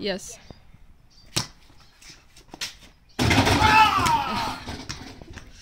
Yes.